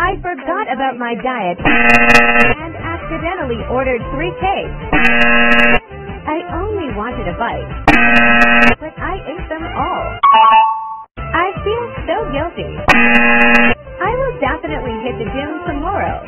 I forgot about my diet and accidentally ordered three cakes. I only wanted a bite, but I ate them all. I feel so guilty. I will definitely hit the gym tomorrow.